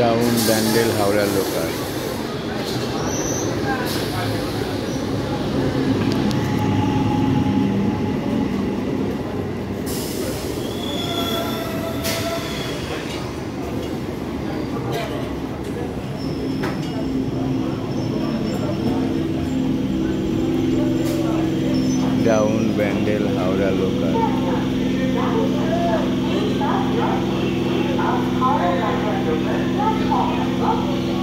down Bandel Howrah local down Bandel Howrah local Oh.